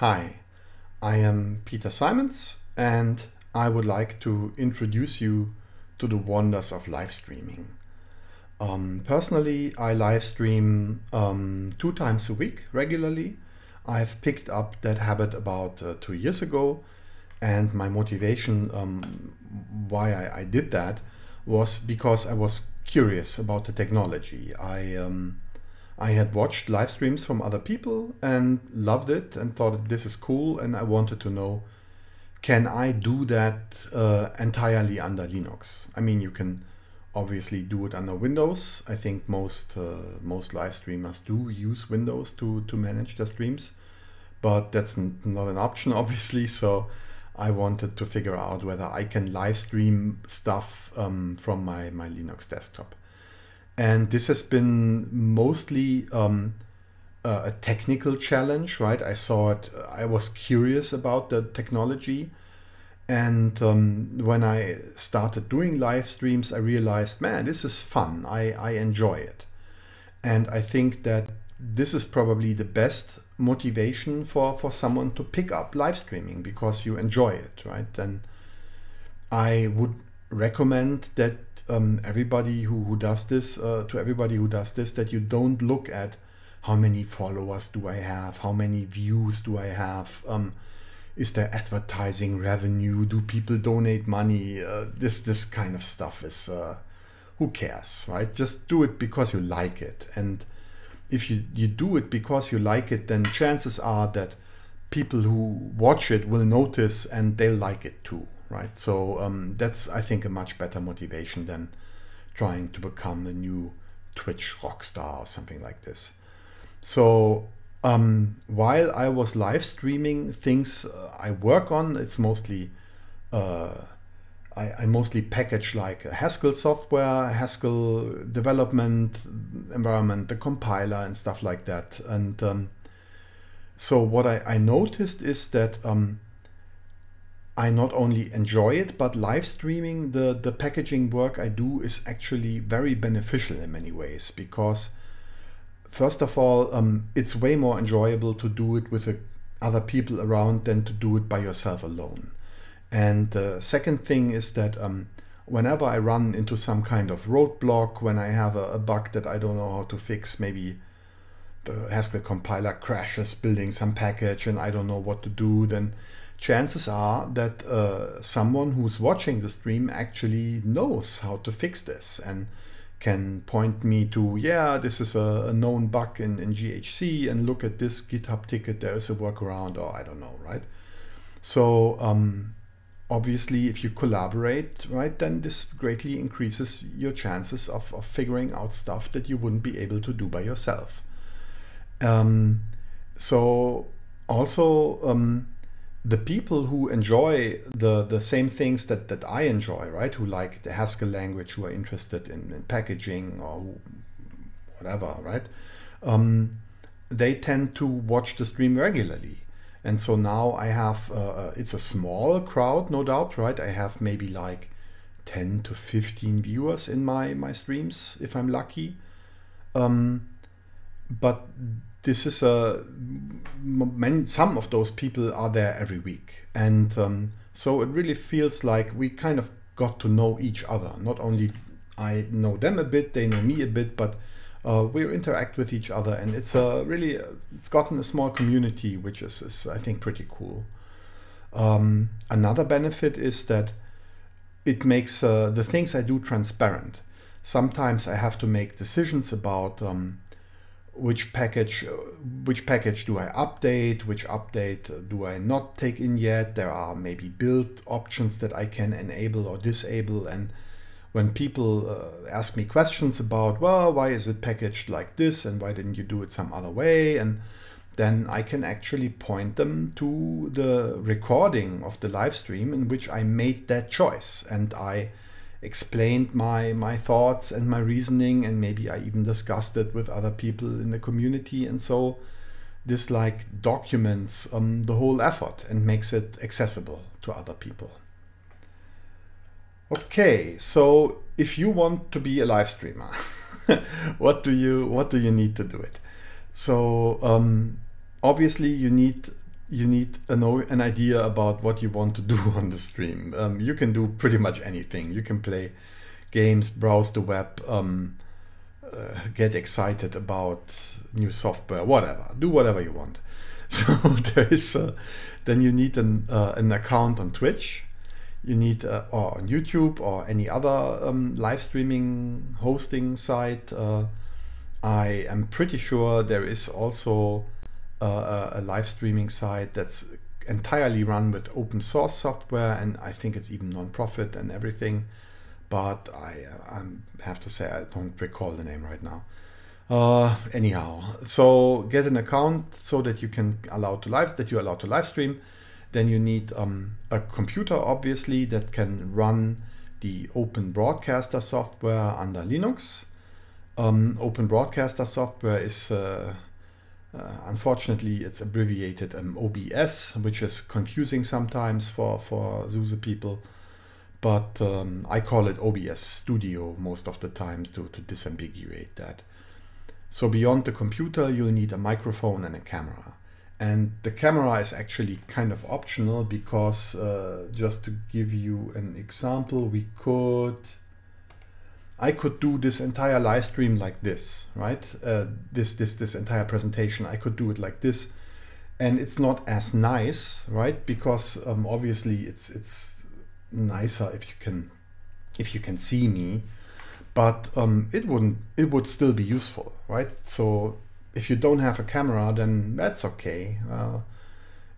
Hi, I am Peter Simons and I would like to introduce you to the wonders of live streaming. Um, personally, I live stream um, two times a week regularly. I've picked up that habit about uh, two years ago and my motivation um, why I, I, did that was because I was curious about the technology. I um, I had watched live streams from other people and loved it and thought this is cool and I wanted to know can I do that uh, entirely under Linux? I mean, you can obviously do it under Windows. I think most uh, most live streamers do use Windows to to manage their streams, but that's not an option, obviously. So I wanted to figure out whether I can live stream stuff um, from my my Linux desktop and this has been mostly um, a technical challenge, right? I saw it, I was curious about the technology. And um, when I started doing live streams, I realized, man, this is fun. I, I enjoy it. And I think that this is probably the best motivation for, for someone to pick up live streaming because you enjoy it, right? And I would recommend that um, everybody who, who does this, uh, to everybody who does this, that you don't look at how many followers do I have, how many views do I have, um, is there advertising revenue, do people donate money, uh, this this kind of stuff is, uh, who cares, right? Just do it because you like it. And if you, you do it because you like it, then chances are that people who watch it will notice and they'll like it too, right? So um, that's, I think, a much better motivation than trying to become the new Twitch rock star or something like this. So um, while I was live streaming things uh, I work on, it's mostly uh, I, I, mostly package like Haskell software, Haskell development environment, the compiler and stuff like that. And um, so what I, I, noticed is that um, I not only enjoy it, but live streaming the, the packaging work I do is actually very beneficial in many ways because first of all, um, it's way more enjoyable to do it with other people around than to do it by yourself alone. And the second thing is that um, whenever I run into some kind of roadblock, when I have a, a, bug that I don't know how to fix, maybe the Haskell compiler crashes building some package and I don't know what to do, then chances are that uh, someone who's watching the stream actually knows how to fix this and can point me to, yeah, this is a, a, known bug in, in GHC and look at this GitHub ticket, there is a workaround or I don't know, right? So um, obviously if you collaborate, right, then this greatly increases your chances of, of figuring out stuff that you wouldn't be able to do by yourself. Um, so also, um, the people who enjoy the the same things that that I enjoy, right? Who like the Haskell language, who are interested in, in packaging or whatever, right? Um, they tend to watch the stream regularly, and so now I have uh, uh it's a small crowd, no doubt, right? I have maybe like ten to fifteen viewers in my my streams if I'm lucky, um, but this is a many some of those people are there every week. And um, so it really feels like we kind of got to know each other. Not only i know them a bit they know me a bit but uh, we interact with each other. And it's a really it's gotten a small community which is, is i think pretty cool. Um, another benefit is that it makes uh, the things i do transparent. Sometimes i have to make decisions about um, which package which package do I update, which update do I not take in yet. There are maybe build options that I can enable or disable. And when people uh, ask me questions about, well, why is it packaged like this and why didn't you do it some other way? And then I can actually point them to the recording of the live stream in which I made that choice. And I explained my my thoughts and my reasoning and maybe I even discussed it with other people in the community and so this like documents um, the whole effort and makes it accessible to other people. Okay, so if you want to be a live streamer, what do you what do you need to do it? So um, obviously you need you need an, an idea about what you want to do on the stream. Um, you can do pretty much anything. You can play games, browse the web, um, uh, get excited about new software, whatever. Do whatever you want. So there is, uh, then you need an, uh, an account on Twitch. You need, uh, or on YouTube or any other um, live streaming hosting site. Uh, I am pretty sure there is also uh, a live streaming site that's entirely run with open source software, and I think it's even non-profit and everything. But I, uh, I have to say I don't recall the name right now. Uh, anyhow, so get an account so that you can allow to live that you're allowed to live stream. Then you need um, a computer, obviously, that can run the Open Broadcaster software under Linux. Um, Open Broadcaster software is uh, uh, unfortunately, it's abbreviated um, OBS, which is confusing sometimes for, for SUSE people. But um, I call it OBS Studio most of the times to, to disambiguate that. So beyond the computer, you'll need a microphone and a camera. And the camera is actually kind of optional because uh, just to give you an example, we could I could do this entire live stream like this, right? Uh, this, this, this entire presentation, I could do it like this. And it's not as nice, right? Because um, obviously it's, it's nicer if you can, if you can see me, but um, it wouldn't, it would still be useful, right? So if you don't have a camera, then that's okay. Uh,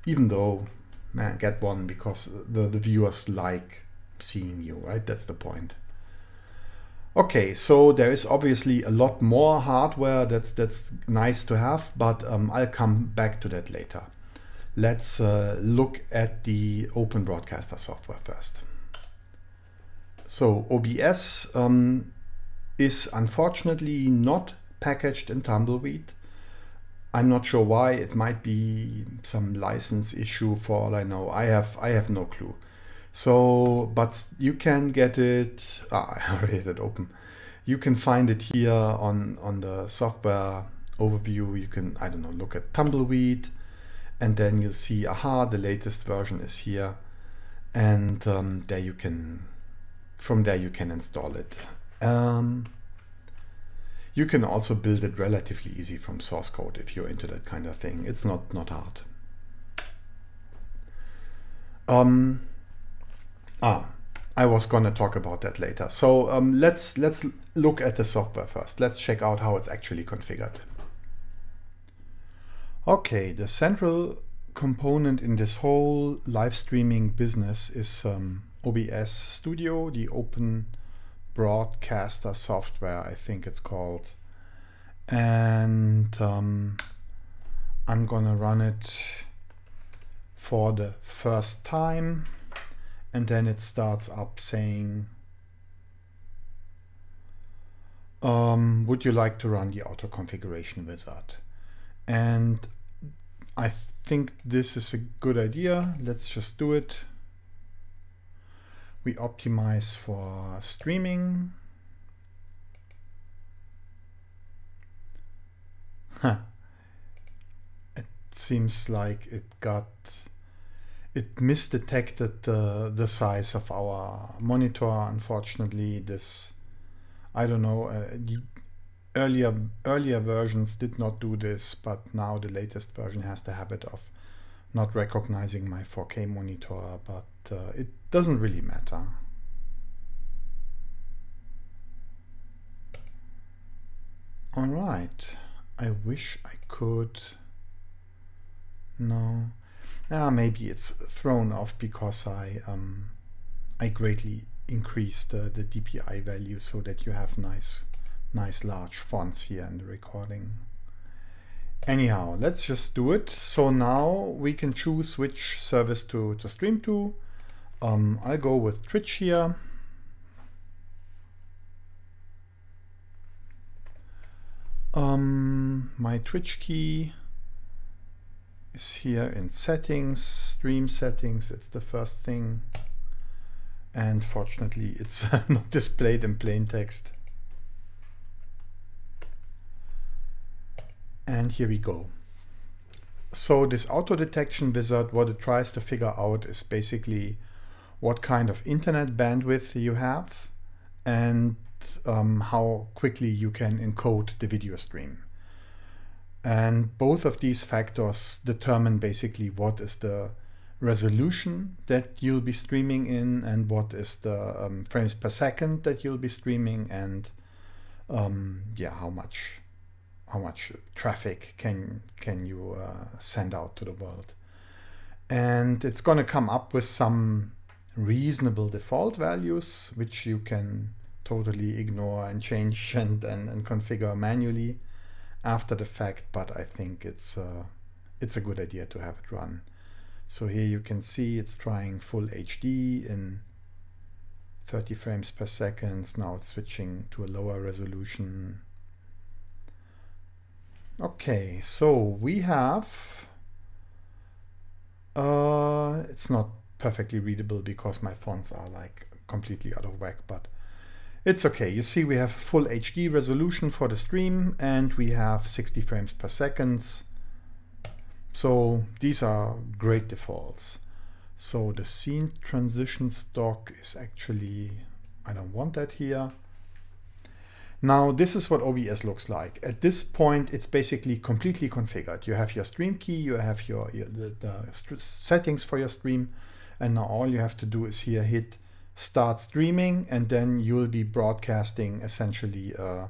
even though, man, get one because the, the viewers like seeing you, right? That's the point. Okay, so there is obviously a lot more hardware that's that's nice to have, but um, I'll come back to that later. Let's uh, look at the Open Broadcaster software first. So OBS um, is unfortunately not packaged in Tumbleweed. I'm not sure why. It might be some license issue for all I know. I have I have no clue. So, but you can get it. Ah, I already had it open. You can find it here on on the software overview. You can I don't know look at Tumbleweed, and then you'll see aha the latest version is here, and um, there you can from there you can install it. Um, you can also build it relatively easy from source code if you're into that kind of thing. It's not not hard. Um, Ah, I was gonna talk about that later. So um, let's let's look at the software first. Let's check out how it's actually configured. Okay, the central component in this whole live streaming business is um, OBS Studio, the open broadcaster software, I think it's called. And um, I'm gonna run it for the first time and then it starts up saying um, would you like to run the auto configuration wizard? And I think this is a good idea. Let's just do it. We optimize for streaming. Huh. it seems like it got it misdetected the, size of our monitor. Unfortunately, this, I don't know, uh, earlier, earlier versions did not do this, but now the latest version has the habit of not recognizing my 4K monitor, but uh, it doesn't really matter. All right, I wish I could, no, uh, maybe it's thrown off because I um, I greatly increased the, the DPI value so that you have nice nice large fonts here in the recording. Anyhow, let's just do it. So now we can choose which service to, to stream to. Um, I'll go with Twitch here. Um, my Twitch key is here in settings, stream settings, it's the first thing. And fortunately it's not displayed in plain text. And here we go. so this auto detection wizard, what it tries to figure out is basically what kind of internet bandwidth you have and um, how quickly you can encode the video stream. And both of these factors determine basically what is the resolution that you'll be streaming in and what is the um, frames per second that you'll be streaming and um, yeah, how much how much traffic can can you uh, send out to the world. And it's going to come up with some reasonable default values, which you can totally ignore and change and, and, and configure manually after the fact, but I think it's uh, it's a good idea to have it run. So here you can see it's trying full HD in 30 frames per second. Now it's switching to a lower resolution. Okay, so we have, uh, it's not perfectly readable because my fonts are like completely out of whack, but it's okay. You see we have full HD resolution for the stream and we have 60 frames per second. So these are great defaults. So the scene transition stock is actually, I don't want that here. Now this is what OBS looks like. At this point, it's basically completely configured. You have your stream key, you have your, your the, the settings for your stream, and now all you have to do is here hit start streaming and then you'll be broadcasting essentially uh,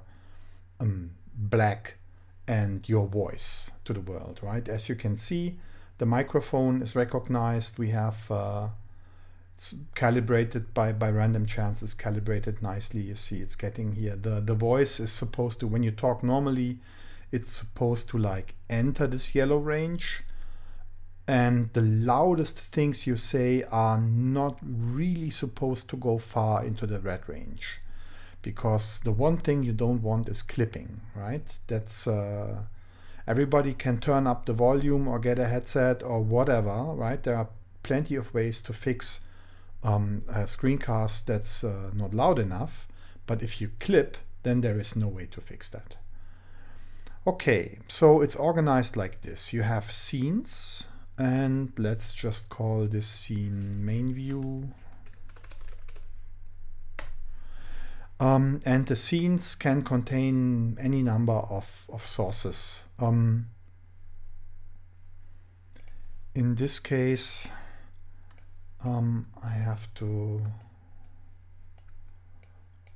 um, black and your voice to the world, right? As you can see, the microphone is recognized. We have uh, it's calibrated by, by random chance, it's calibrated nicely. You see it's getting here. The, the voice is supposed to, when you talk normally, it's supposed to like enter this yellow range and the loudest things you say are not really supposed to go far into the red range. Because the one thing you don't want is clipping right? That's uh, everybody can turn up the volume or get a headset or whatever right? There are plenty of ways to fix um, a screencast that's uh, not loud enough. But if you clip then there is no way to fix that. Okay so it's organized like this. You have scenes and let's just call this scene main view. Um, and the scenes can contain any number of, of sources. Um, in this case um, I have to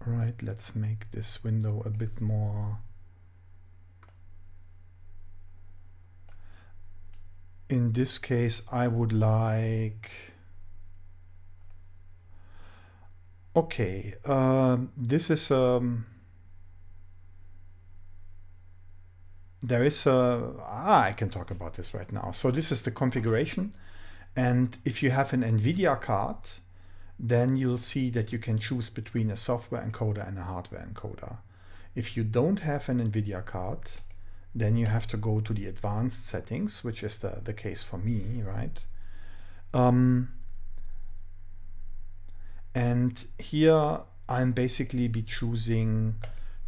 right let's make this window a bit more in this case, I would like, okay, uh, this is, um, there is a, ah, I can talk about this right now. So this is the configuration. And if you have an NVIDIA card, then you'll see that you can choose between a software encoder and a hardware encoder. If you don't have an NVIDIA card, then you have to go to the advanced settings, which is the, the case for me, right? Um, and here I'm basically be choosing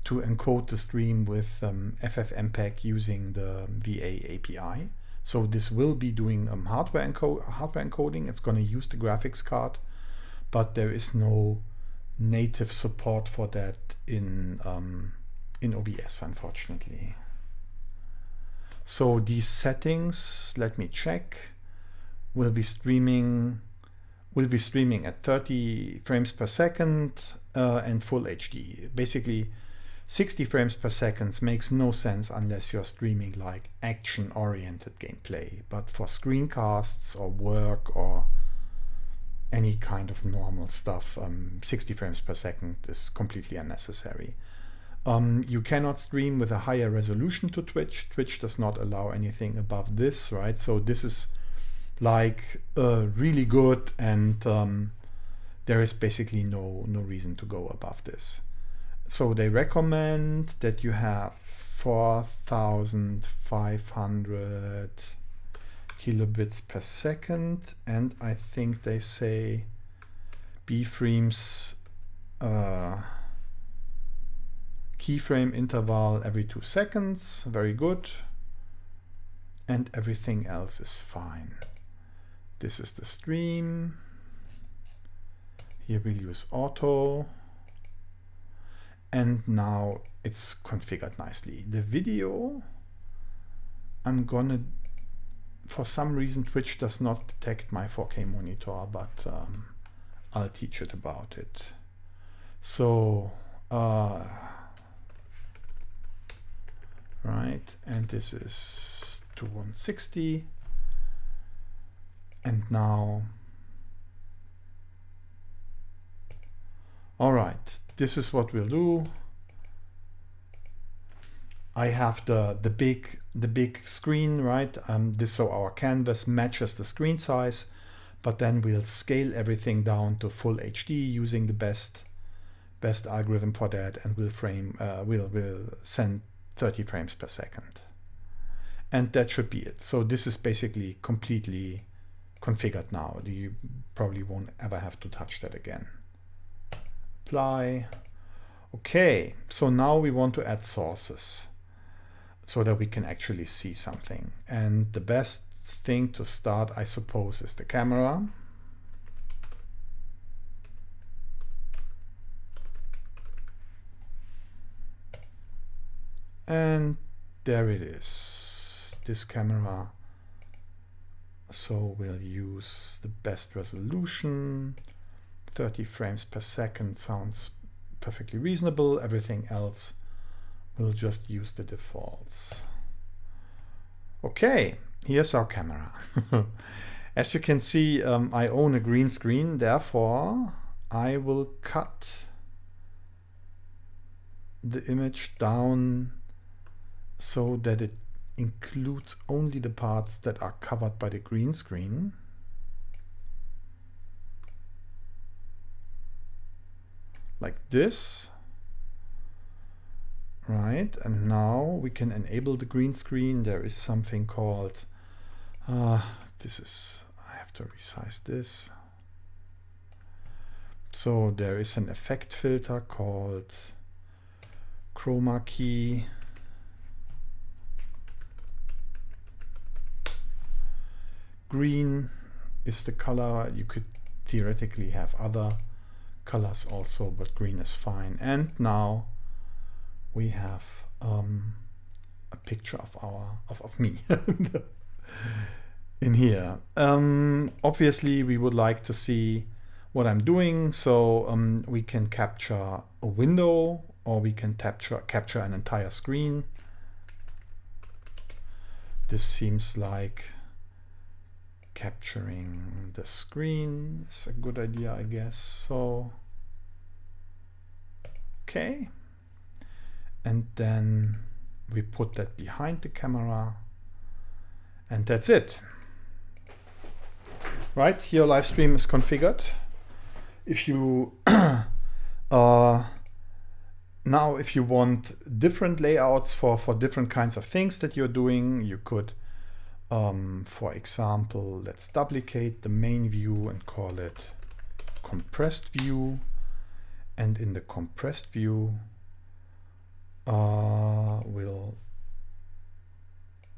to encode the stream with um, FFmpeg using the VA API. So this will be doing um, hardware, enco hardware encoding. It's going to use the graphics card, but there is no native support for that in um, in OBS, unfortunately. So these settings, let me check, will be streaming will be streaming at 30 frames per second uh, and full HD. Basically 60 frames per second makes no sense unless you're streaming like action oriented gameplay. But for screencasts or work or any kind of normal stuff, um, 60 frames per second is completely unnecessary. Um, you cannot stream with a higher resolution to Twitch. Twitch does not allow anything above this, right? So this is like uh, really good and um, there is basically no, no reason to go above this. So they recommend that you have 4,500 kilobits per second and I think they say B frames uh, keyframe interval every two seconds. Very good. and everything else is fine. This is the stream. Here we'll use auto. And now it's configured nicely. The video, I'm gonna, for some reason Twitch does not detect my 4K monitor, but um, I'll teach it about it. So, uh, right, and this is to 160. And now, all right, this is what we'll do. I have the the big the big screen, right? Um, this so our canvas matches the screen size, but then we'll scale everything down to full HD using the best best algorithm for that, and we'll frame uh, we'll we'll send 30 frames per second, and that should be it. So this is basically completely configured now. You probably won't ever have to touch that again apply. Okay, so now we want to add sources so that we can actually see something. And the best thing to start, I suppose, is the camera. And there it is, this camera. So we'll use the best resolution. 30 frames per second sounds perfectly reasonable. Everything else we'll just use the defaults. Okay, here's our camera. As you can see, um, I own a green screen, therefore I will cut the image down so that it includes only the parts that are covered by the green screen. like this. Right and now we can enable the green screen. There is something called uh, this is I have to resize this. So there is an effect filter called chroma key green is the color you could theoretically have other colors also, but green is fine. And now we have um, a picture of our of, of me in here. Um, obviously, we would like to see what I'm doing, so um, we can capture a window or we can capture capture an entire screen. This seems like capturing the screen is a good idea, I guess. So, okay. And then we put that behind the camera and that's it. Right, your live stream is configured. If you uh, now, if you want different layouts for, for different kinds of things that you're doing, you could um, for example, let's duplicate the main view and call it compressed view. And in the compressed view, uh, will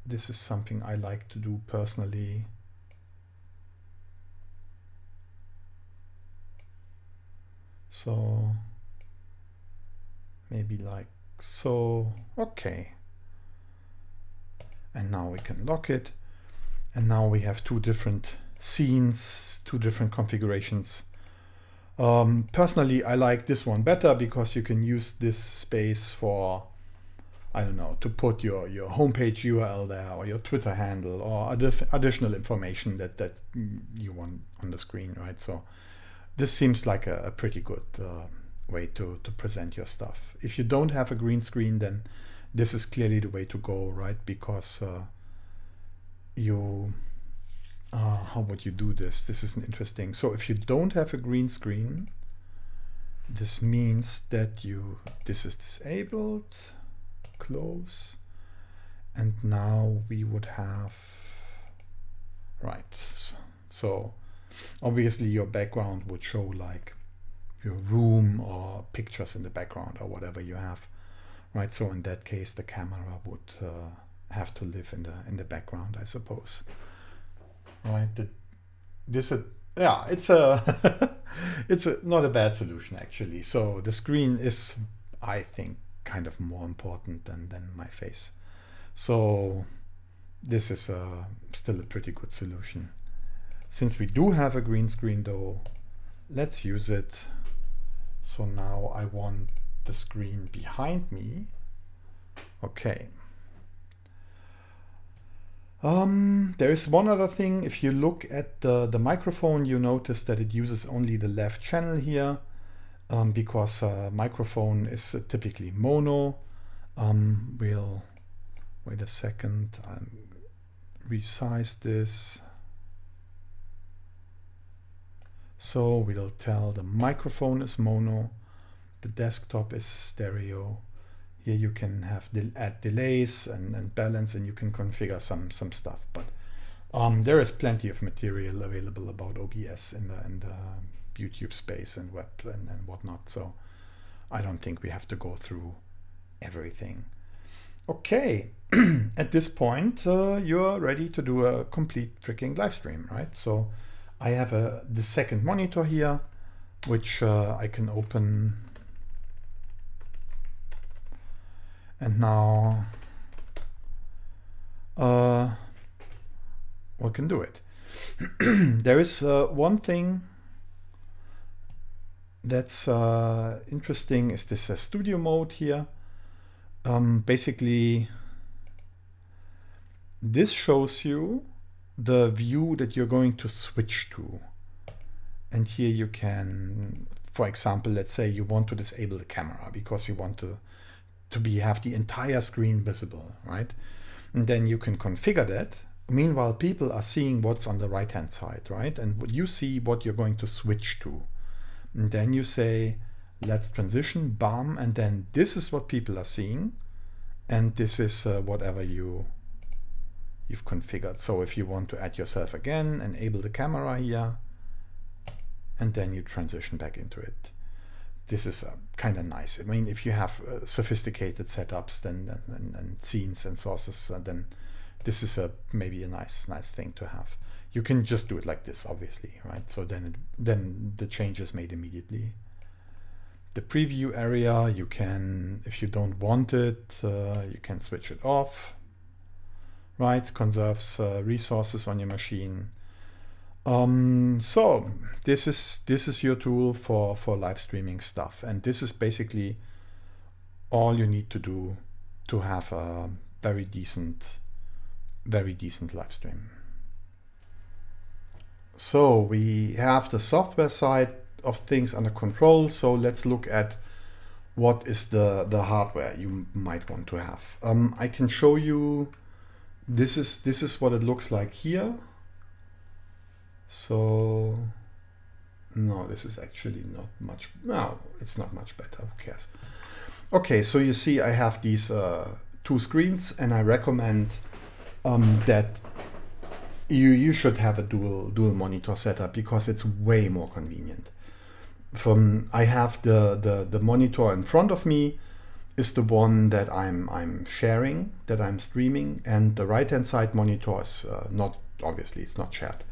this is something I like to do personally. So maybe like so, okay. And now we can lock it. And now we have two different scenes, two different configurations. Um, personally, I like this one better because you can use this space for, I don't know, to put your, your homepage URL there or your Twitter handle or additional information that, that you want on the screen, right? So this seems like a, a pretty good uh, way to, to present your stuff. If you don't have a green screen, then this is clearly the way to go, right? Because uh, you uh, how would you do this? This is an interesting. So if you don't have a green screen, this means that you this is disabled, close, and now we would have right. So obviously your background would show like your room or pictures in the background or whatever you have, right? So in that case, the camera would uh, have to live in the in the background, I suppose. Right. The, this a yeah, it's a it's a, not a bad solution actually. So the screen is, I think, kind of more important than than my face. So this is a, still a pretty good solution. Since we do have a green screen though, let's use it. So now I want the screen behind me. Okay. Um, there is one other thing. If you look at the, the microphone, you notice that it uses only the left channel here um, because uh, microphone is uh, typically mono. Um, we'll wait a second and resize this. So we'll tell the microphone is mono, the desktop is stereo. Here you can have del add delays and, and balance and you can configure some some stuff. But um, there is plenty of material available about OBS in the, in the YouTube space and web and, and whatnot. So I don't think we have to go through everything. Okay, at this point, uh, you're ready to do a complete freaking live stream, right? So I have a the second monitor here, which uh, I can open. And now uh, we can do it. there is uh, one thing that's uh, interesting is this uh, studio mode here. Um, basically, this shows you the view that you're going to switch to. And here you can, for example, let's say you want to disable the camera because you want to, to be have the entire screen visible, right? And then you can configure that. Meanwhile, people are seeing what's on the right hand side, right? And you see what you're going to switch to. And then you say, let's transition, bam, and then this is what people are seeing. And this is uh, whatever you you've configured. So if you want to add yourself again, enable the camera here, and then you transition back into it. This is uh, kind of nice. I mean, if you have uh, sophisticated setups then and, and, scenes and sources, uh, then this is a maybe a nice nice thing to have. You can just do it like this, obviously, right? So then it, then the change is made immediately. The preview area, you can, if you don't want it, uh, you can switch it off right? Conserves uh, resources on your machine. Um, so this is this is your tool for for live streaming stuff, and this is basically all you need to do to have a very decent, very decent live stream. So we have the software side of things under control. So let's look at what is the the hardware you might want to have. Um, I can show you this is this is what it looks like here. So no, this is actually not much. No, it's not much better. Who cares? Okay, so you see, I have these uh, two screens, and I recommend um, that you you should have a dual dual monitor setup because it's way more convenient. From I have the the the monitor in front of me is the one that I'm I'm sharing, that I'm streaming, and the right hand side monitor is uh, not obviously it's not shared.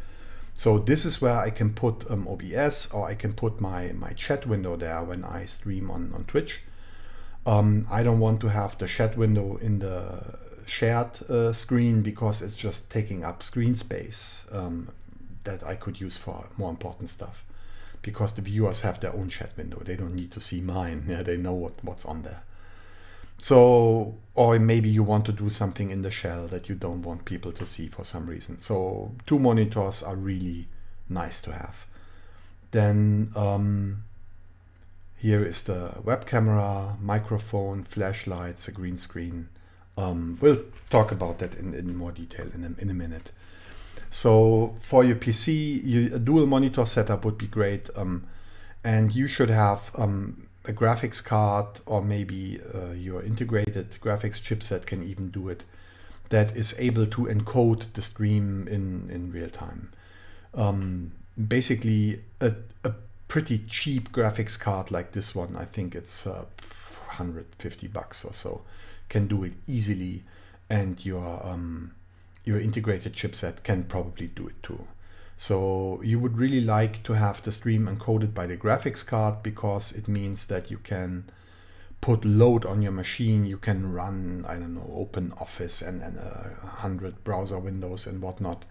So this is where I can put um, OBS or I can put my my chat window there when I stream on on Twitch. Um, I don't want to have the chat window in the shared uh, screen because it's just taking up screen space um, that I could use for more important stuff. Because the viewers have their own chat window, they don't need to see mine. Yeah, they know what, what's on there. So, or maybe you want to do something in the shell that you don't want people to see for some reason. So two monitors are really nice to have. Then um, here is the web camera, microphone, flashlights, a green screen. Um, we'll talk about that in, in more detail in a, in a minute. So for your PC, you, a dual monitor setup would be great. Um, and you should have um, a graphics card or maybe uh, your integrated graphics chipset can even do it that is able to encode the stream in, in real time. Um, basically, a, a, pretty cheap graphics card like this one, I think it's uh, 150 bucks or so, can do it easily. and your um, your integrated chipset can probably do it too. So you would really like to have the stream encoded by the graphics card because it means that you can put load on your machine. You can run, I don't know, open office and, and a hundred browser windows and whatnot.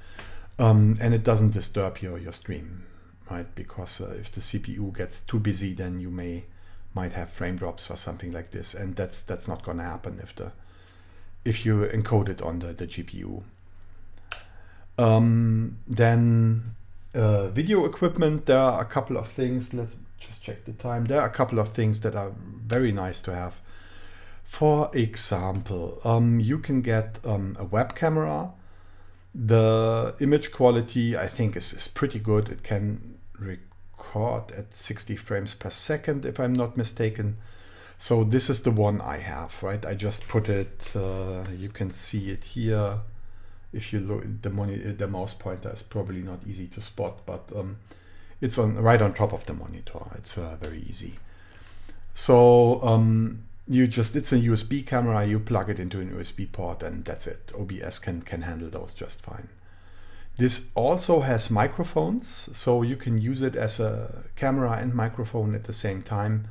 Um, and it doesn't disturb your, your stream, right? Because uh, if the CPU gets too busy, then you may might have frame drops or something like this. And that's that's not gonna happen if the if you encode it on the, the GPU. Um, then uh, video equipment, there are a couple of things. Let's just check the time. There are a couple of things that are very nice to have. For example, um, you can get um, a web camera. The image quality, I think, is, is pretty good. It can record at 60 frames per second, if I'm not mistaken. So this is the one I have, right? I just put it, uh, you can see it here. If you look, the, money, the mouse pointer is probably not easy to spot, but um, it's on right on top of the monitor. It's uh, very easy. So um, you just, it's a USB camera, you plug it into an USB port and that's it. OBS can, can handle those just fine. This also has microphones, so you can use it as a camera and microphone at the same time.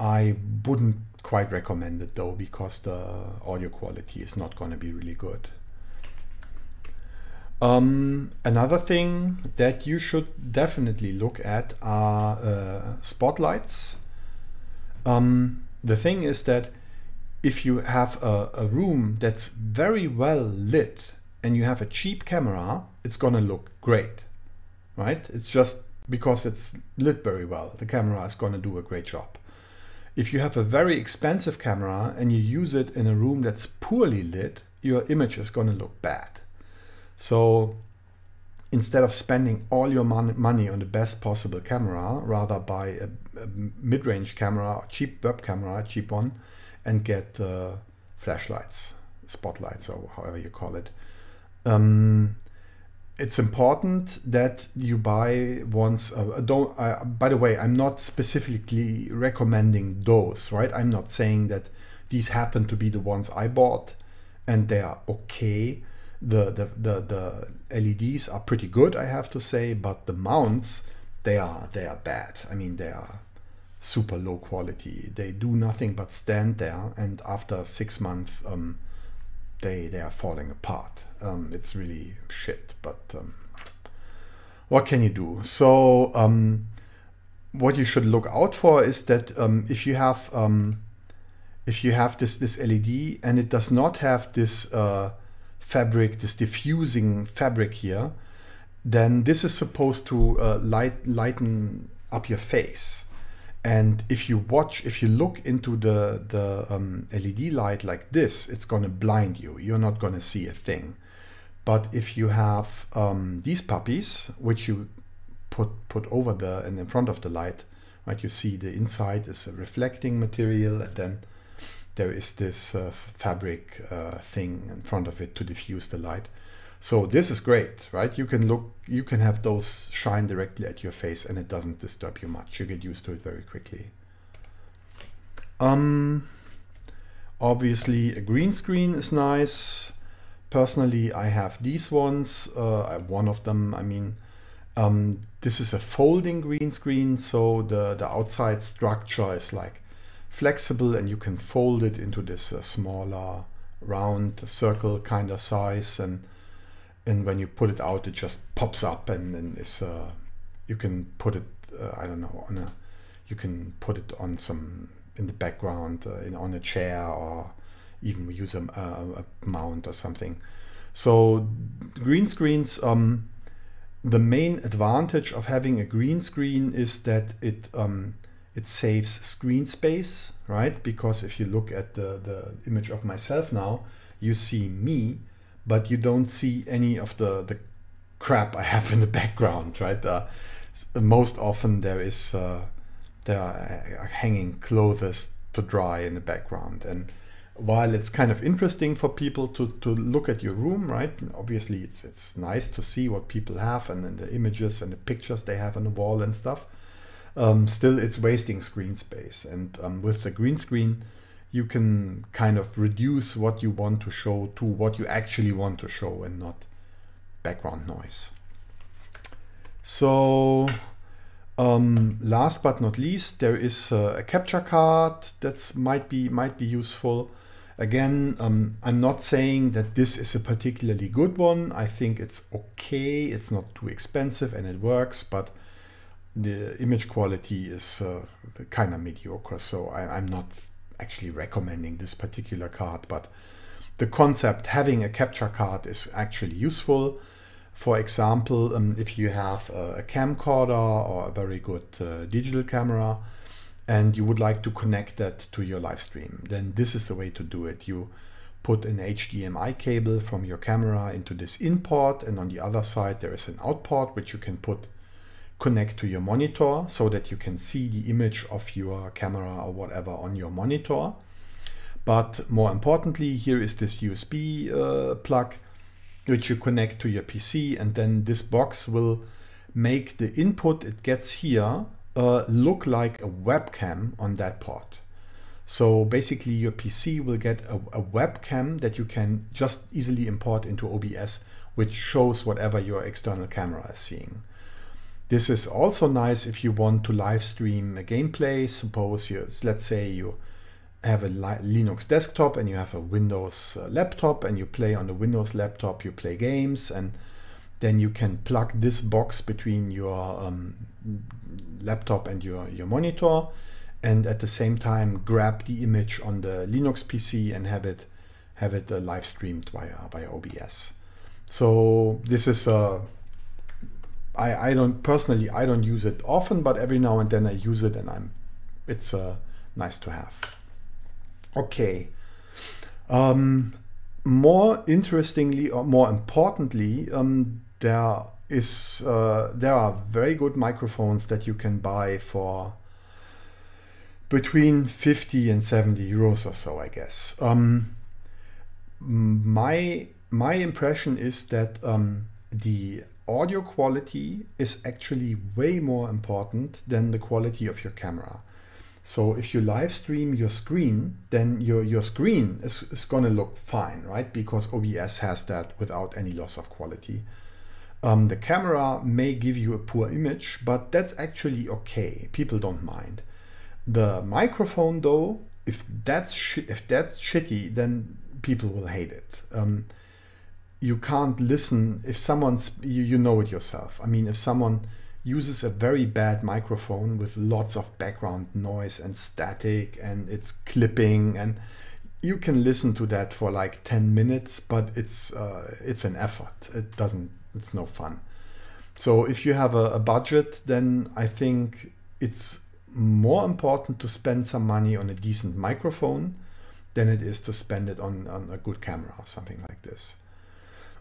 I wouldn't quite recommend it though, because the audio quality is not going to be really good. Um, another thing that you should definitely look at are uh, spotlights. Um, the thing is that if you have a, a, room that's very well lit and you have a cheap camera, it's gonna look great, right? It's just because it's lit very well. The camera is gonna do a great job. If you have a very expensive camera and you use it in a room that's poorly lit, your image is gonna look bad. So instead of spending all your mon money on the best possible camera, rather buy a, a mid-range camera, cheap web camera, cheap one, and get uh, flashlights, spotlights, or however you call it. Um, it's important that you buy ones. Uh, don't. Uh, by the way, I'm not specifically recommending those. Right? I'm not saying that these happen to be the ones I bought, and they are okay the, the, the, the LEDs are pretty good, I have to say, but the mounts, they are, they are bad. I mean, they are super low quality. They do nothing but stand there, and after six months, um, they, they are falling apart. Um, it's really shit, but um, what can you do? So, um, what you should look out for is that um, if you have um, if you have this this LED and it does not have this uh, fabric, this diffusing fabric here, then this is supposed to uh, light, lighten up your face. And if you watch, if you look into the, the um, LED light like this, it's going to blind you. You're not going to see a thing. But if you have um, these puppies, which you put, put over the and in front of the light, right, you see the inside is a reflecting material and then there is this uh, fabric uh, thing in front of it to diffuse the light. So this is great, right? You can look, you can have those shine directly at your face and it doesn't disturb you much. You get used to it very quickly. Um, obviously a green screen is nice. Personally, I have these ones. Uh, one of them. I mean, um, this is a folding green screen. So the, the outside structure is like flexible and you can fold it into this uh, smaller round circle kind of size and and when you put it out it just pops up and then it's uh, you can put it uh, I don't know on a you can put it on some in the background uh, in on a chair or even use a, a, a mount or something. So green screens um, the main advantage of having a green screen is that it um, it saves screen space, right? Because if you look at the, the image of myself now, you see me, but you don't see any of the, the crap I have in the background, right? Uh, most often there is uh, there are uh, hanging clothes to dry in the background and while it's kind of interesting for people to, to look at your room, right? Obviously, it's it's nice to see what people have and, and the images and the pictures they have on the wall and stuff um, still it's wasting screen space. And um, with the green screen, you can kind of reduce what you want to show to what you actually want to show and not background noise. So um, last but not least, there is a, a capture card that might be might be useful. Again, um, I'm not saying that this is a particularly good one. I think it's okay. It's not too expensive and it works, but the image quality is uh, kind of mediocre. So I, I'm not actually recommending this particular card, but the concept having a capture card is actually useful. For example, um, if you have a, a, camcorder or a very good uh, digital camera and you would like to connect that to your live stream, then this is the way to do it. You put an HDMI cable from your camera into this in port and on the other side there is an out port which you can put connect to your monitor so that you can see the image of your camera or whatever on your monitor. But more importantly, here is this USB uh, plug which you connect to your PC and then this box will make the input it gets here uh, look like a webcam on that port. So basically your PC will get a, a, webcam that you can just easily import into OBS which shows whatever your external camera is seeing. This is also nice if you want to live stream a gameplay. Suppose you, let's say you have a Linux desktop and you have a Windows uh, laptop and you play on the Windows laptop, you play games and then you can plug this box between your um, laptop and your, your monitor and at the same time grab the image on the Linux PC and have it have it uh, live streamed via, via OBS. So this is a I, I don't personally I don't use it often but every now and then I use it and I'm it's uh, nice to have. Okay. Um, more interestingly or more importantly, um, there is uh, there are very good microphones that you can buy for between 50 and 70 euros or so, I guess. Um, my my impression is that um, the audio quality is actually way more important than the quality of your camera. So if you live stream your screen, then your, your screen is, is going to look fine, right? Because OBS has that without any loss of quality. Um, the camera may give you a poor image, but that's actually okay. People don't mind. The microphone though, if that's if that's shitty, then people will hate it. Um, you can't listen if someone's you, you know it yourself. I mean, if someone uses a very bad microphone with lots of background noise and static and it's clipping and you can listen to that for like 10 minutes but it's uh, it's an effort. It doesn't it's no fun. So if you have a, a budget then i think it's more important to spend some money on a decent microphone than it is to spend it on, on a good camera or something like this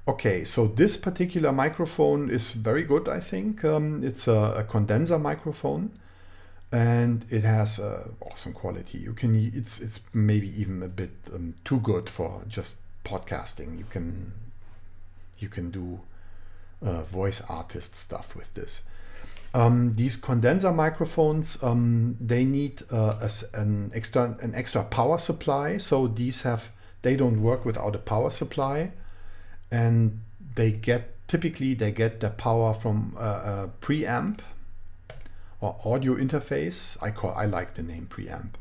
Okay, so this particular microphone is very good, I think. Um, it's a, a, condenser microphone and it has uh, awesome quality. You can, it's, it's maybe even a bit um, too good for just podcasting. You can, you can do uh, voice artist stuff with this. Um, these condenser microphones, um, they need uh, a, an extra an extra power supply. So these have, they don't work without a power supply and they get typically they get the power from a, a preamp or audio interface. I call I like the name preamp.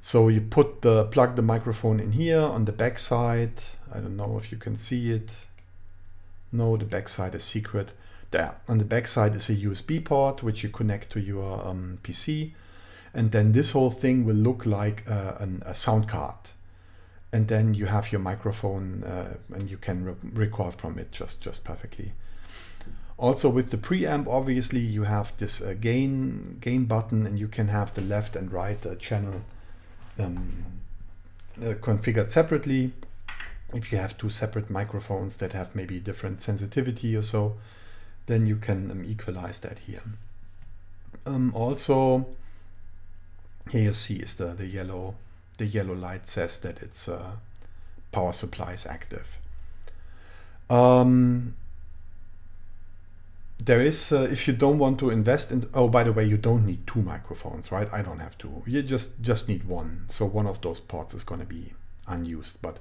So you put the plug the microphone in here on the back side. I don't know if you can see it. No, the back side is secret. There on the back side is a USB port which you connect to your um, PC, and then this whole thing will look like uh, an, a sound card and then you have your microphone uh, and you can re record from it just just perfectly. Also with the preamp obviously you have this uh, gain gain button and you can have the left and right uh, channel um, uh, configured separately. If you have two separate microphones that have maybe different sensitivity or so then you can um, equalize that here. Um, also here you see is the the yellow the yellow light says that its uh, power supply is active. Um, there is, uh, if you don't want to invest in, oh, by the way, you don't need two microphones, right? I don't have two. You just, just need one. So one of those ports is going to be unused, but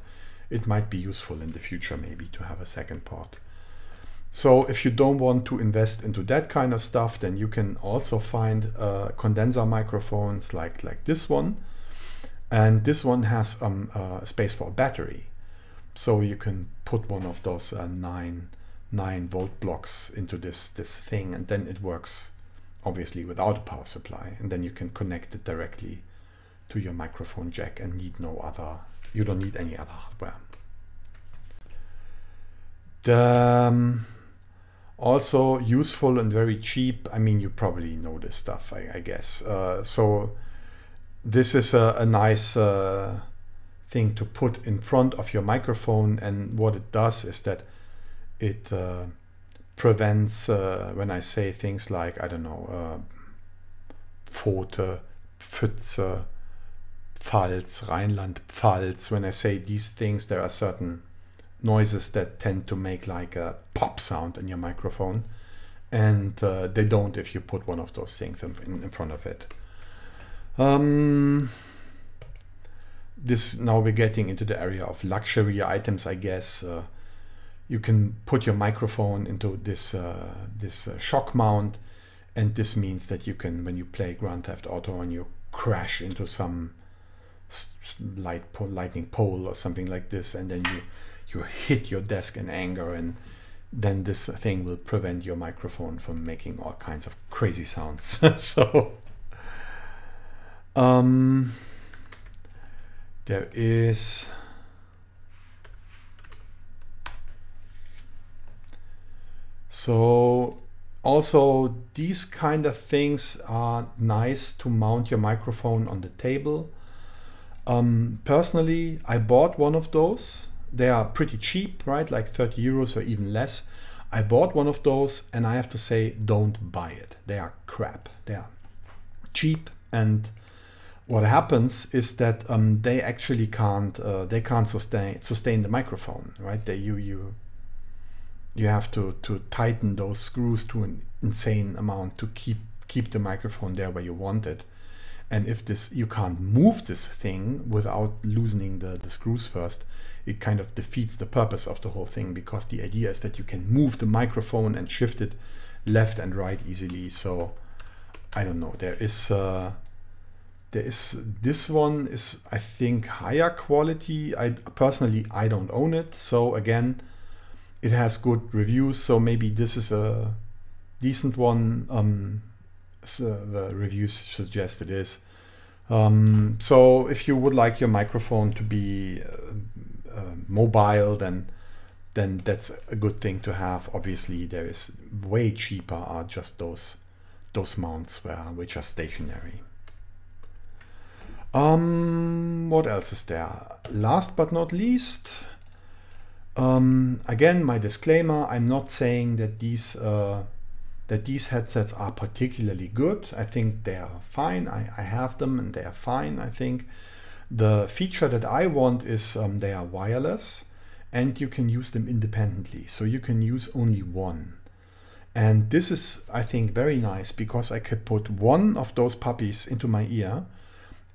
it might be useful in the future maybe to have a second port. So if you don't want to invest into that kind of stuff, then you can also find uh, condenser microphones like, like this one. And this one has um, space for a battery. So you can put one of those uh, nine, nine volt blocks into this, this thing and then it works obviously without a power supply. And then you can connect it directly to your microphone jack and need no other, you don't need any other hardware. The, um, also useful and very cheap. I mean, you probably know this stuff, I, I guess. Uh, so this is a, a nice uh, thing to put in front of your microphone. And what it does is that it uh, prevents, uh, when I say things like, I don't know, uh, Pfote, Pfütze, Pfalz, Rheinland-Pfalz, when I say these things, there are certain noises that tend to make like a pop sound in your microphone and uh, they don't if you put one of those things in, in front of it. Um, this now we're getting into the area of luxury items, I guess. Uh, you can put your microphone into this uh, this uh, shock mount, and this means that you can, when you play Grand Theft Auto and you crash into some light po lightning pole or something like this, and then you you hit your desk in anger and then this thing will prevent your microphone from making all kinds of crazy sounds. so um, there is so also these kind of things are nice to mount your microphone on the table. Um, personally, I bought one of those they are pretty cheap, right? Like 30 euros or even less. I bought one of those and I have to say, don't buy it. They are crap. They are cheap and what happens is that um, they actually can't uh, they can't sustain sustain the microphone right they you you you have to to tighten those screws to an insane amount to keep keep the microphone there where you want it and if this you can't move this thing without loosening the the screws first it kind of defeats the purpose of the whole thing because the idea is that you can move the microphone and shift it left and right easily. So I don't know. There is uh, there is this one is I think higher quality. I personally I don't own it. So again, it has good reviews. So maybe this is a decent one. Um, so the reviews suggest it is. Um, so if you would like your microphone to be uh, uh, mobile, then then that's a good thing to have. Obviously, there is way cheaper are just those those mounts where which are stationary. Um, what else is there? Last but not least, um, again, my disclaimer: I'm not saying that these uh, that these headsets are particularly good. I think they are fine. I, I have them and they are fine. I think the feature that I want is um, they are wireless and you can use them independently. So you can use only one. And this is, I think, very nice because I could put one of those puppies into my ear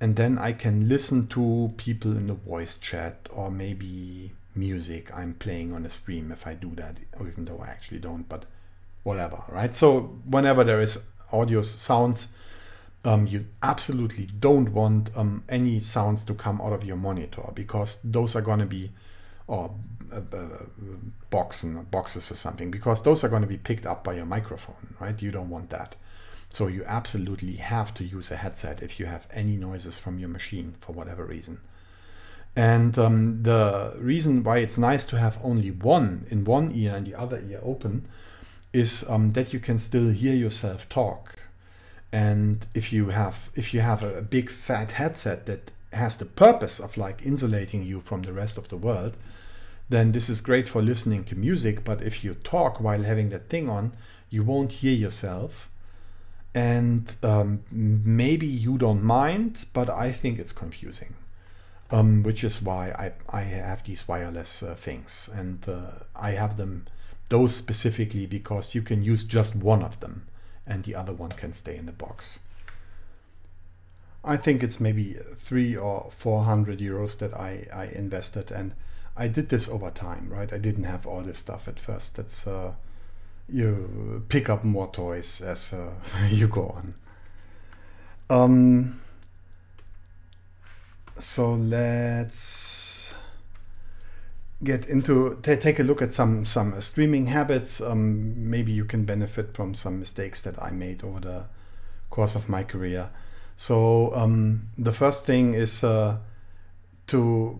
and then I can listen to people in the voice chat or maybe music I'm playing on a stream if I do that, even though I actually don't, but whatever, right? So whenever there is audio sounds, um, you absolutely don't want um, any sounds to come out of your monitor because those are going to be or uh, uh, boxes or something because those are going to be picked up by your microphone right you don't want that so you absolutely have to use a headset if you have any noises from your machine for whatever reason. And um, the reason why it's nice to have only one in one ear and the other ear open is um, that you can still hear yourself talk. And if you have if you have a big fat headset that has the purpose of like insulating you from the rest of the world then this is great for listening to music but if you talk while having that thing on you won't hear yourself and um, maybe you don't mind but i think it's confusing um, which is why I, I have these wireless uh, things and uh, i have them those specifically because you can use just one of them and the other one can stay in the box. I think it's maybe three or four hundred euros that I, I invested and I did this over time, right? I didn't have all this stuff at first. That's uh, you pick up more toys as uh, you go on. Um, so let's get into take a look at some some streaming habits. Um, maybe you can benefit from some mistakes that I made over the course of my career. So um, the first thing is uh, to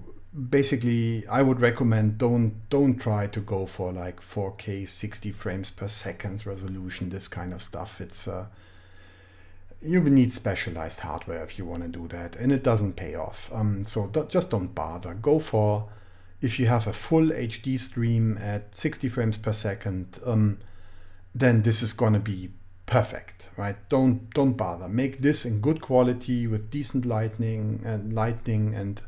basically I would recommend don't don't try to go for like 4K 60 frames per second resolution this kind of stuff it's uh, you need specialized hardware if you want to do that and it doesn't pay off um, so just don't bother go for if you have a full HD stream at 60 frames per second um, then this is gonna be perfect, right? Don't don't bother. Make this in good quality with decent lighting and lighting and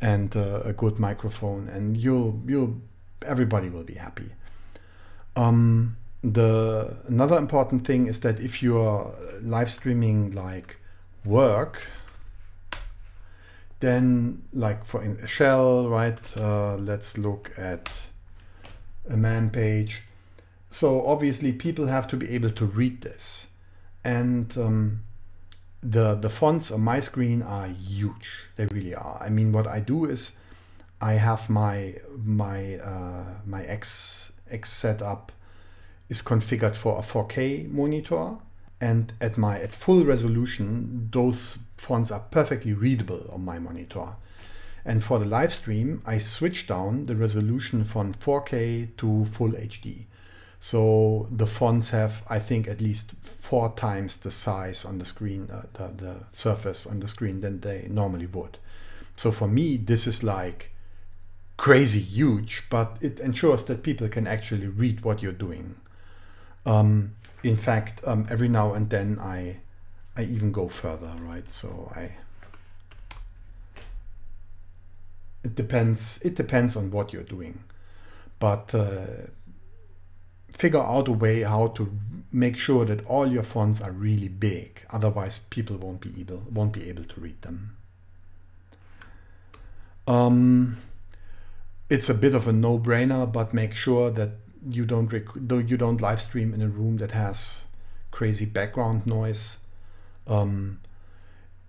and uh, a good microphone, and you'll you'll everybody will be happy. Um, the another important thing is that if you're live streaming like work, then like for in a shell, right? Uh, let's look at a man page so obviously people have to be able to read this. And um, the, the fonts on my screen are huge. They really are. I mean, what I do is I have my, my, uh, my X, X setup is configured for a 4K monitor and at my at full resolution those fonts are perfectly readable on my monitor and for the live stream I switch down the resolution from 4K to full HD so the fonts have, I think, at least four times the size on the screen, uh, the, the surface on the screen than they normally would. So for me, this is like crazy huge, but it ensures that people can actually read what you're doing. Um, in fact, um, every now and then I, I even go further, right? So I, it depends. It depends on what you're doing, but uh, figure out a way how to make sure that all your fonts are really big. Otherwise, people won't be able won't be able to read them. Um, it's a bit of a no-brainer, but make sure that you don't you don't live stream in a room that has crazy background noise. Um,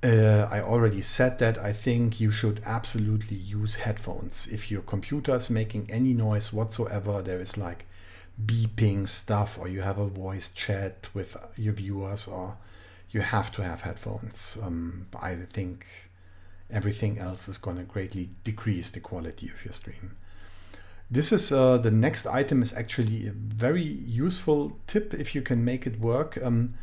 uh, I already said that I think you should absolutely use headphones. If your computer is making any noise whatsoever, there is like beeping stuff or you have a voice chat with your viewers or you have to have headphones. Um, I think everything else is going to greatly decrease the quality of your stream. This is uh, the next item is actually a very useful tip if you can make it work. Um,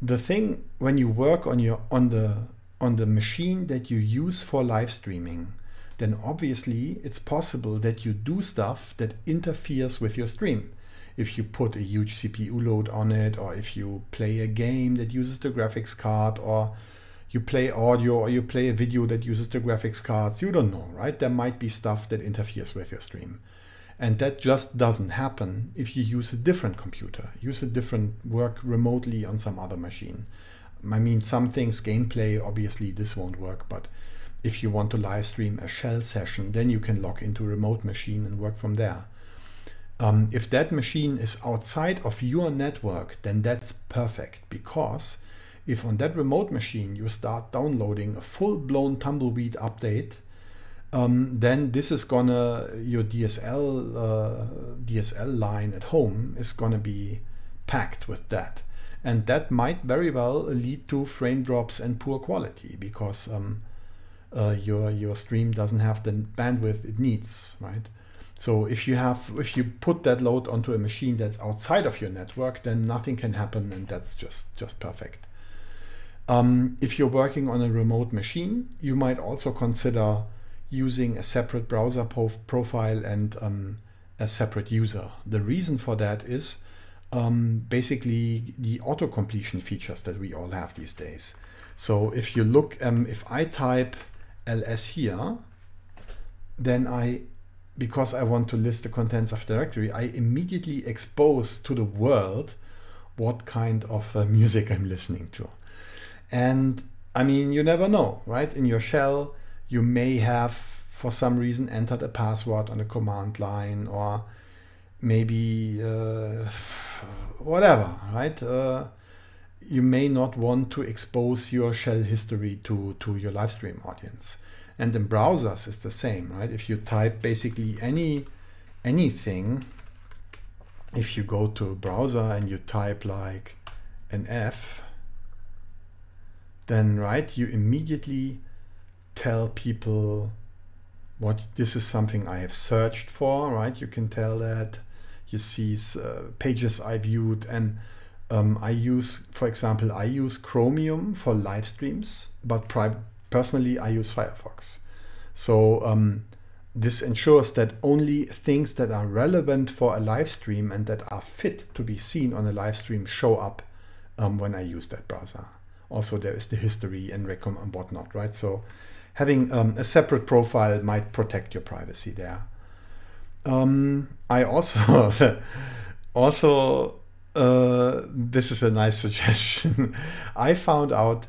the thing when you work on your on the on the machine that you use for live streaming, then obviously it's possible that you do stuff that interferes with your stream if you put a huge CPU load on it, or if you play a game that uses the graphics card, or you play audio, or you play a video that uses the graphics cards, you don't know, right? There might be stuff that interferes with your stream. And that just doesn't happen if you use a different computer, use a different work remotely on some other machine. I mean, some things, gameplay, obviously this won't work, but if you want to live stream a shell session, then you can log into a remote machine and work from there. Um, if that machine is outside of your network, then that's perfect because if on that remote machine you start downloading a full-blown Tumbleweed update, um, then this is gonna your DSL uh, DSL line at home is gonna be packed with that, and that might very well lead to frame drops and poor quality because um, uh, your your stream doesn't have the bandwidth it needs, right? So if you have, if you put that load onto a machine that's outside of your network, then nothing can happen, and that's just just perfect. Um, if you're working on a remote machine, you might also consider using a separate browser profile and um, a separate user. The reason for that is um, basically the auto completion features that we all have these days. So if you look, um, if I type ls here, then I because I want to list the contents of the directory, I immediately expose to the world what kind of uh, music I'm listening to. And I mean, you never know, right? In your shell, you may have, for some reason, entered a password on a command line or maybe uh, whatever, right? Uh, you may not want to expose your shell history to, to your live stream audience. And in browsers is the same, right? If you type basically any anything, if you go to a browser and you type like an F, then right, you immediately tell people what this is something I have searched for, right? You can tell that you see uh, pages I viewed and um, I use, for example, I use Chromium for live streams, but personally I use Firefox. So um, this ensures that only things that are relevant for a live stream and that are fit to be seen on a live stream show up um, when I use that browser. Also, there is the history and recom and whatnot, right? So having um, a separate profile might protect your privacy there. Um, I also also uh, this is a nice suggestion. I found out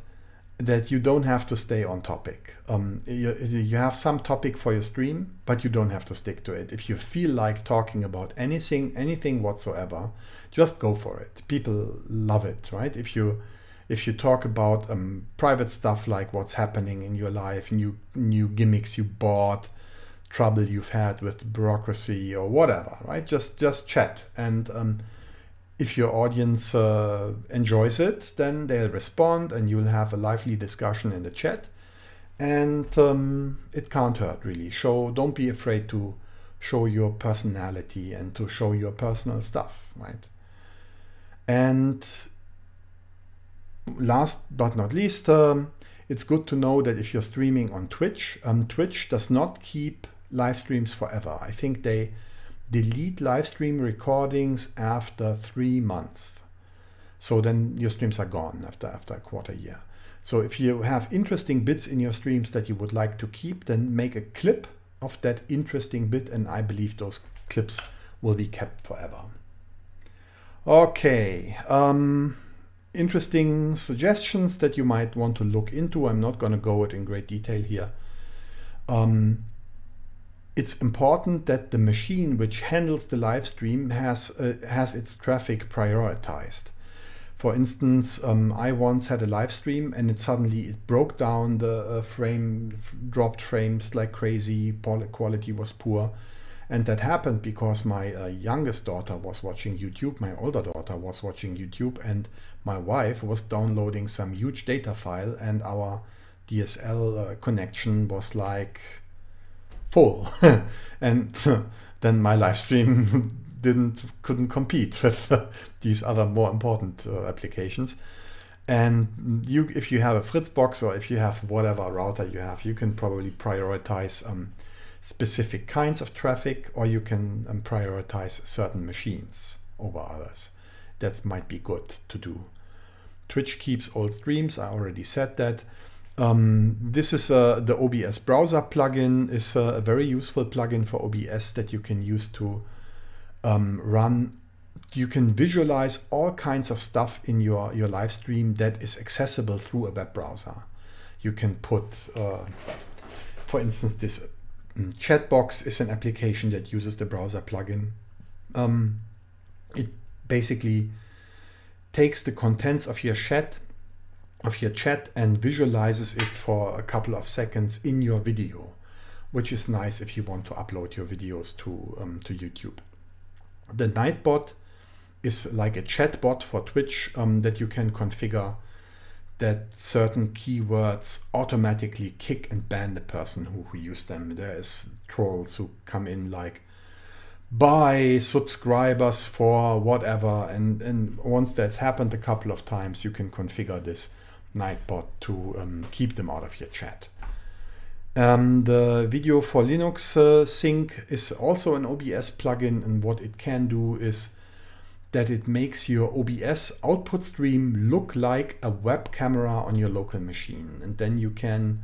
that you don't have to stay on topic. Um, you, you have some topic for your stream, but you don't have to stick to it. If you feel like talking about anything, anything whatsoever, just go for it. People love it, right? If you if you talk about um, private stuff like what's happening in your life, new new gimmicks you bought, trouble you've had with bureaucracy or whatever, right? Just just chat and um, if your audience uh, enjoys it, then they'll respond and you'll have a lively discussion in the chat. And um, it can't hurt really. Show, don't be afraid to show your personality and to show your personal stuff, right? And last but not least, um, it's good to know that if you're streaming on Twitch, um, Twitch does not keep live streams forever. I think they delete live stream recordings after three months. So then your streams are gone after, after a quarter year. So if you have interesting bits in your streams that you would like to keep, then make a clip of that interesting bit and I believe those clips will be kept forever. Okay, um, interesting suggestions that you might want to look into. I'm not going to go it in great detail here. Um, it's important that the machine which handles the live stream has, uh, has its traffic prioritized. For instance, um, I once had a live stream and it suddenly it broke down the uh, frame, dropped frames like crazy, quality was poor. And that happened because my uh, youngest daughter was watching YouTube, my older daughter was watching YouTube, and my wife was downloading some huge data file, and our DSL uh, connection was like full. and then my live stream didn't couldn't compete with these other more important uh, applications. And you, if you have a Fritzbox or if you have whatever router you have, you can probably prioritize um, specific kinds of traffic, or you can um, prioritize certain machines over others. That might be good to do. Twitch keeps all streams. I already said that. Um, this is uh, the OBS browser plugin is uh, a very useful plugin for OBS that you can use to um, run. You can visualize all kinds of stuff in your, your live stream that is accessible through a web browser. You can put, uh, for instance, this um, chat box is an application that uses the browser plugin. Um, it basically takes the contents of your chat of your chat and visualizes it for a couple of seconds in your video, which is nice if you want to upload your videos to, um, to YouTube. The Nightbot is like a chatbot for Twitch um, that you can configure that certain keywords automatically kick and ban the person who, who used them. There is trolls who come in like buy subscribers for whatever and, and once that's happened a couple of times you can configure this Nightbot to um, keep them out of your chat. Um, the video for Linux uh, sink is also an OBS plugin and what it can do is that it makes your OBS output stream look like a web camera on your local machine and then you can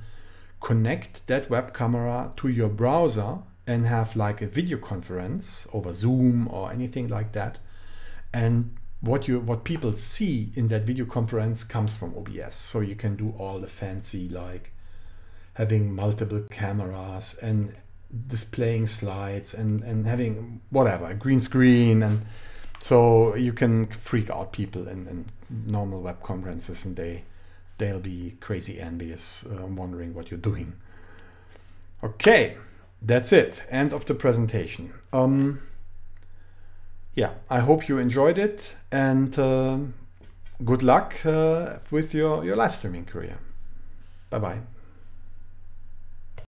connect that web camera to your browser and have like a video conference over Zoom or anything like that. And what you what people see in that video conference comes from OBS. So you can do all the fancy like having multiple cameras and displaying slides and, and having whatever, a green screen and so you can freak out people in, in normal web conferences and they they'll be crazy envious uh, wondering what you're doing. Okay, that's it. End of the presentation. Um, yeah, I hope you enjoyed it and uh, good luck uh, with your, your live streaming career. Bye bye.